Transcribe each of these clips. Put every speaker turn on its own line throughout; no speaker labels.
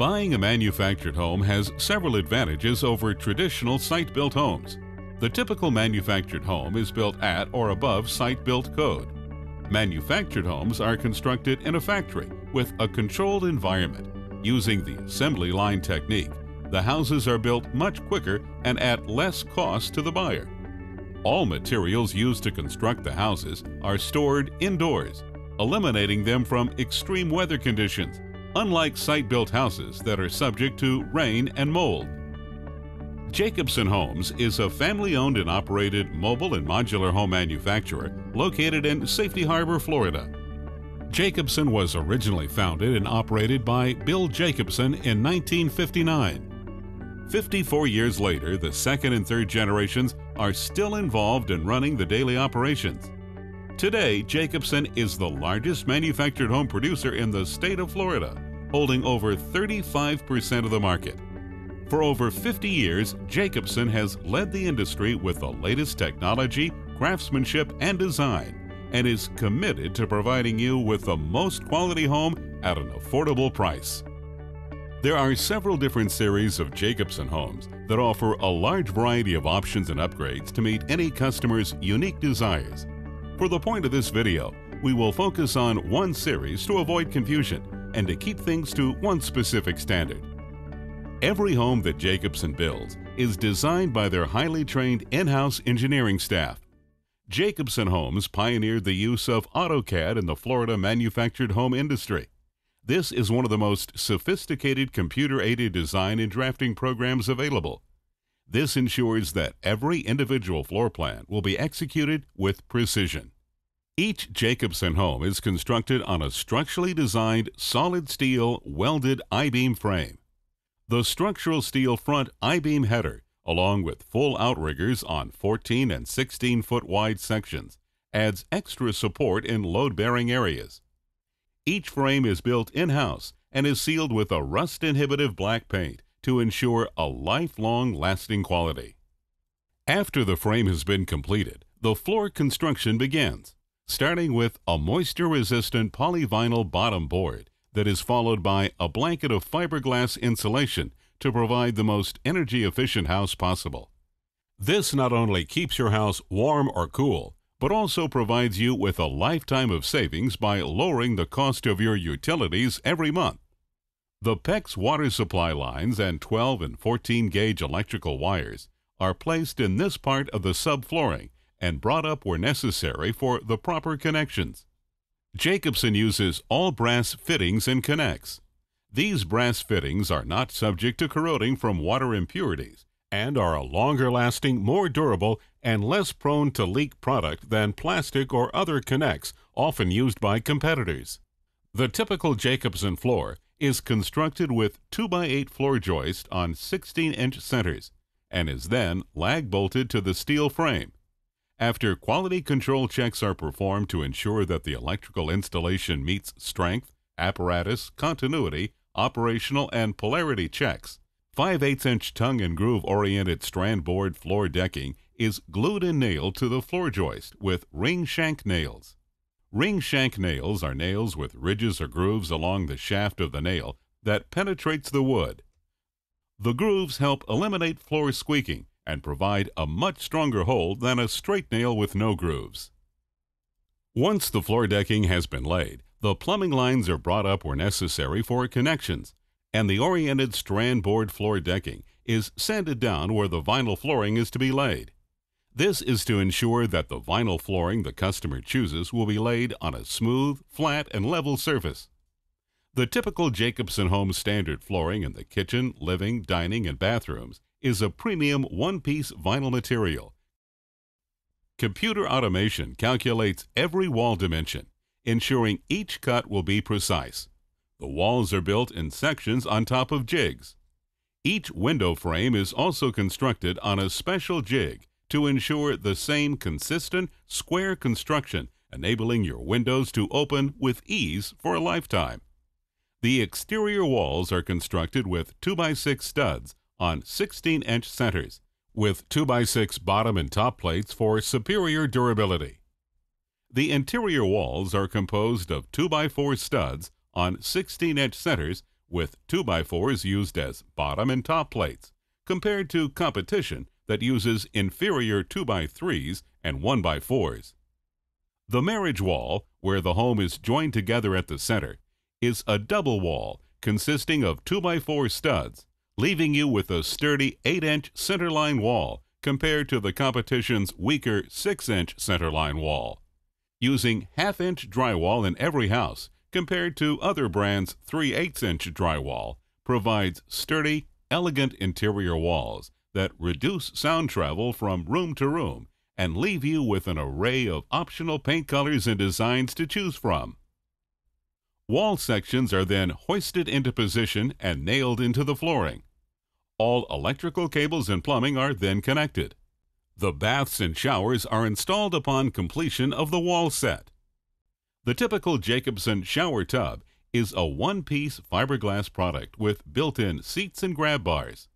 Buying a manufactured home has several advantages over traditional site-built homes. The typical manufactured home is built at or above site-built code. Manufactured homes are constructed in a factory with a controlled environment. Using the assembly line technique, the houses are built much quicker and at less cost to the buyer. All materials used to construct the houses are stored indoors, eliminating them from extreme weather conditions, unlike site-built houses that are subject to rain and mold. Jacobsen Homes is a family-owned and operated mobile and modular home manufacturer located in Safety Harbor, Florida. Jacobsen was originally founded and operated by Bill Jacobsen in 1959. 54 years later, the second and third generations are still involved in running the daily operations. Today, Jacobsen is the largest manufactured home producer in the state of Florida, holding over 35% of the market. For over 50 years, Jacobsen has led the industry with the latest technology, craftsmanship, and design, and is committed to providing you with the most quality home at an affordable price. There are several different series of Jacobsen homes that offer a large variety of options and upgrades to meet any customer's unique desires. For the point of this video, we will focus on one series to avoid confusion and to keep things to one specific standard. Every home that Jacobsen builds is designed by their highly trained in-house engineering staff. Jacobsen Homes pioneered the use of AutoCAD in the Florida manufactured home industry. This is one of the most sophisticated computer-aided design and drafting programs available. This ensures that every individual floor plan will be executed with precision. Each Jacobsen home is constructed on a structurally designed solid steel welded I-beam frame. The structural steel front I-beam header, along with full outriggers on 14 and 16 foot wide sections, adds extra support in load-bearing areas. Each frame is built in-house and is sealed with a rust-inhibitive black paint to ensure a lifelong lasting quality. After the frame has been completed, the floor construction begins, starting with a moisture-resistant polyvinyl bottom board that is followed by a blanket of fiberglass insulation to provide the most energy efficient house possible. This not only keeps your house warm or cool, but also provides you with a lifetime of savings by lowering the cost of your utilities every month. The PEX water supply lines and 12 and 14 gauge electrical wires are placed in this part of the subflooring and brought up where necessary for the proper connections. Jacobsen uses all brass fittings and connects. These brass fittings are not subject to corroding from water impurities and are a longer lasting, more durable, and less prone to leak product than plastic or other connects often used by competitors. The typical Jacobsen floor is constructed with 2x8 floor joist on 16 inch centers and is then lag bolted to the steel frame after quality control checks are performed to ensure that the electrical installation meets strength, apparatus, continuity, operational, and polarity checks, 5 8 inch tongue and groove oriented strand board floor decking is glued and nailed to the floor joist with ring shank nails. Ring shank nails are nails with ridges or grooves along the shaft of the nail that penetrates the wood. The grooves help eliminate floor squeaking and provide a much stronger hold than a straight nail with no grooves. Once the floor decking has been laid, the plumbing lines are brought up where necessary for connections, and the oriented strand board floor decking is sanded down where the vinyl flooring is to be laid. This is to ensure that the vinyl flooring the customer chooses will be laid on a smooth, flat, and level surface. The typical Jacobsen home standard flooring in the kitchen, living, dining, and bathrooms is a premium one-piece vinyl material. Computer automation calculates every wall dimension, ensuring each cut will be precise. The walls are built in sections on top of jigs. Each window frame is also constructed on a special jig to ensure the same consistent, square construction, enabling your windows to open with ease for a lifetime. The exterior walls are constructed with 2x6 studs on 16 inch centers with 2x6 bottom and top plates for superior durability. The interior walls are composed of 2x4 studs on 16 inch centers with 2x4s used as bottom and top plates, compared to competition that uses inferior 2x3s and 1x4s. The marriage wall, where the home is joined together at the center, is a double wall consisting of 2x4 studs, leaving you with a sturdy 8-inch centerline wall compared to the competition's weaker 6-inch centerline wall. Using half-inch drywall in every house compared to other brands' 3 8 inch drywall provides sturdy, elegant interior walls that reduce sound travel from room to room and leave you with an array of optional paint colors and designs to choose from. Wall sections are then hoisted into position and nailed into the flooring. All electrical cables and plumbing are then connected. The baths and showers are installed upon completion of the wall set. The typical Jacobsen shower tub is a one-piece fiberglass product with built-in seats and grab bars.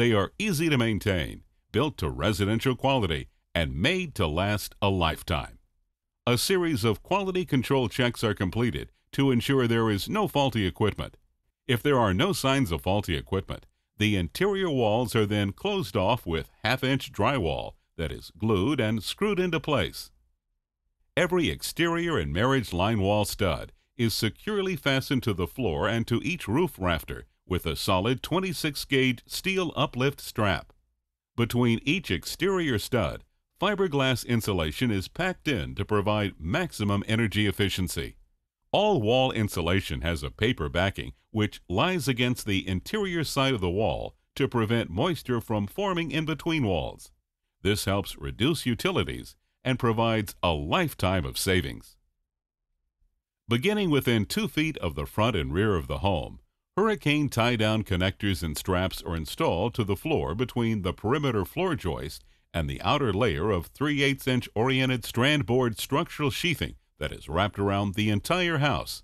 They are easy to maintain, built to residential quality, and made to last a lifetime. A series of quality control checks are completed to ensure there is no faulty equipment. If there are no signs of faulty equipment, the interior walls are then closed off with half-inch drywall that is glued and screwed into place. Every exterior and marriage line wall stud is securely fastened to the floor and to each roof rafter with a solid 26 gauge steel uplift strap. Between each exterior stud, fiberglass insulation is packed in to provide maximum energy efficiency. All wall insulation has a paper backing which lies against the interior side of the wall to prevent moisture from forming in between walls. This helps reduce utilities and provides a lifetime of savings. Beginning within two feet of the front and rear of the home, hurricane tie-down connectors and straps are installed to the floor between the perimeter floor joist and the outer layer of 3 8 inch oriented strand board structural sheathing that is wrapped around the entire house.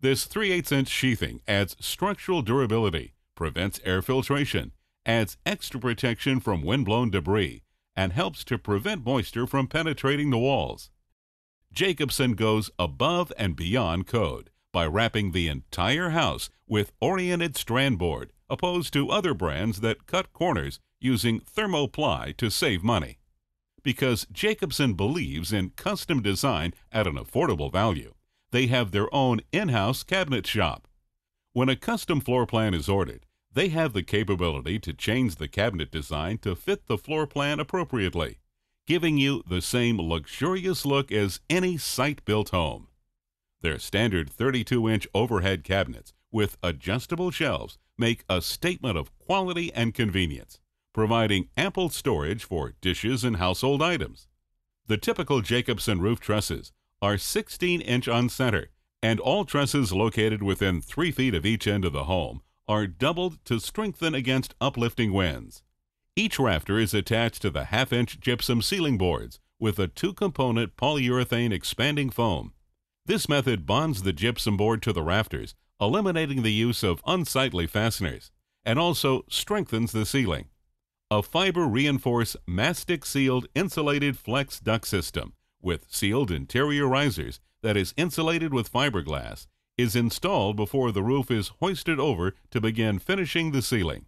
This 3 8 inch sheathing adds structural durability, prevents air filtration, adds extra protection from wind-blown debris, and helps to prevent moisture from penetrating the walls. Jacobsen goes above and beyond code by wrapping the entire house with oriented strand board, opposed to other brands that cut corners using thermoply to save money. Because Jacobsen believes in custom design at an affordable value, they have their own in-house cabinet shop. When a custom floor plan is ordered, they have the capability to change the cabinet design to fit the floor plan appropriately, giving you the same luxurious look as any site-built home. Their standard 32-inch overhead cabinets with adjustable shelves make a statement of quality and convenience, providing ample storage for dishes and household items. The typical Jacobsen roof trusses are 16-inch on center, and all trusses located within 3 feet of each end of the home are doubled to strengthen against uplifting winds. Each rafter is attached to the half-inch gypsum ceiling boards with a two-component polyurethane expanding foam. This method bonds the gypsum board to the rafters, eliminating the use of unsightly fasteners, and also strengthens the ceiling. A fiber-reinforced mastic-sealed insulated flex duct system with sealed interior risers that is insulated with fiberglass is installed before the roof is hoisted over to begin finishing the ceiling.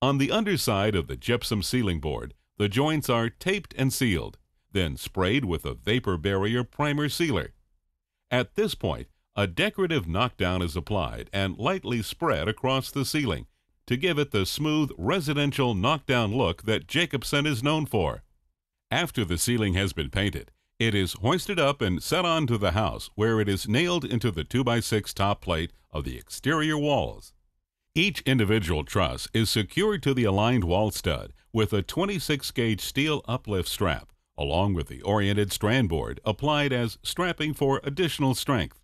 On the underside of the gypsum ceiling board, the joints are taped and sealed, then sprayed with a vapor barrier primer sealer. At this point, a decorative knockdown is applied and lightly spread across the ceiling to give it the smooth residential knockdown look that Jacobsen is known for. After the ceiling has been painted, it is hoisted up and set onto the house where it is nailed into the 2x6 top plate of the exterior walls. Each individual truss is secured to the aligned wall stud with a 26 gauge steel uplift strap, along with the oriented strand board applied as strapping for additional strength.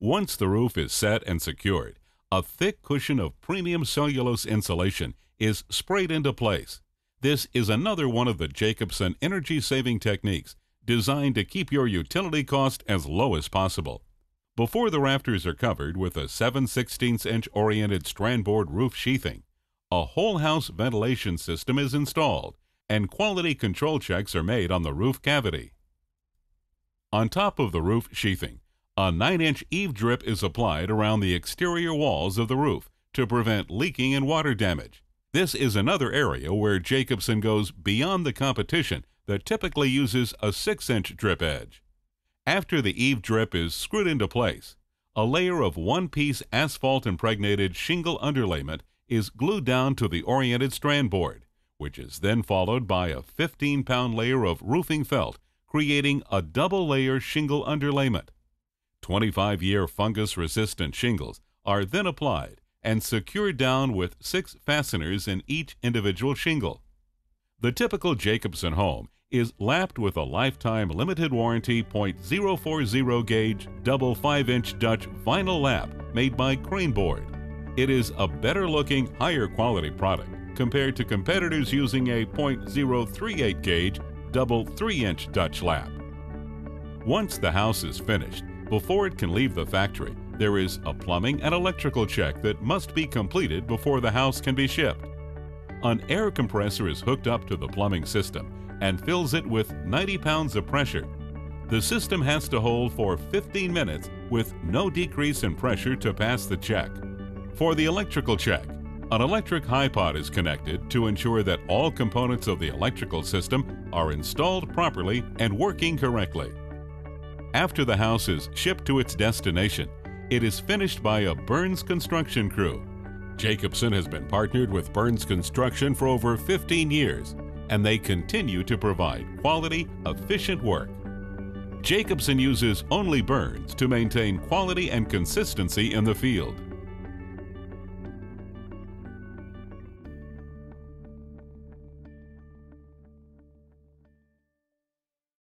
Once the roof is set and secured, a thick cushion of premium cellulose insulation is sprayed into place. This is another one of the Jacobsen energy saving techniques designed to keep your utility cost as low as possible. Before the rafters are covered with a 7 16 inch oriented strand board roof sheathing, a whole house ventilation system is installed and quality control checks are made on the roof cavity. On top of the roof sheathing, A 9-inch eave drip is applied around the exterior walls of the roof to prevent leaking and water damage. This is another area where Jacobsen goes beyond the competition that typically uses a 6-inch drip edge. After the eave drip is screwed into place, a layer of one-piece asphalt-impregnated shingle underlayment is glued down to the oriented strand board, which is then followed by a 15-pound layer of roofing felt, creating a double-layer shingle underlayment. 25-year fungus-resistant shingles are then applied and secured down with six fasteners in each individual shingle. The typical Jacobsen home is lapped with a lifetime limited warranty .040 gauge double 5-inch Dutch vinyl lap made by Craneboard. It is a better looking, higher quality product compared to competitors using a .038 gauge double 3-inch Dutch lap. Once the house is finished, before it can leave the factory, there is a plumbing and electrical check that must be completed before the house can be shipped. An air compressor is hooked up to the plumbing system and fills it with 90 pounds of pressure. The system has to hold for 15 minutes with no decrease in pressure to pass the check. For the electrical check, an electric high pot is connected to ensure that all components of the electrical system are installed properly and working correctly. After the house is shipped to its destination, it is finished by a Burns construction crew. Jacobsen has been partnered with Burns Construction for over 15 years, and they continue to provide quality, efficient work. Jacobsen uses only Burns to maintain quality and consistency in the field.